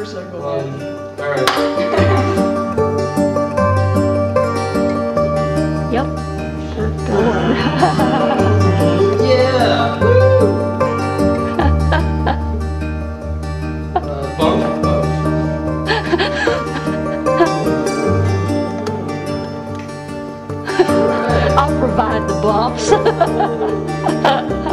motorcycle. Um, All right. Yep. Sure doing. Yeah. Woo. uh, bump, bump. I'll provide the bumps.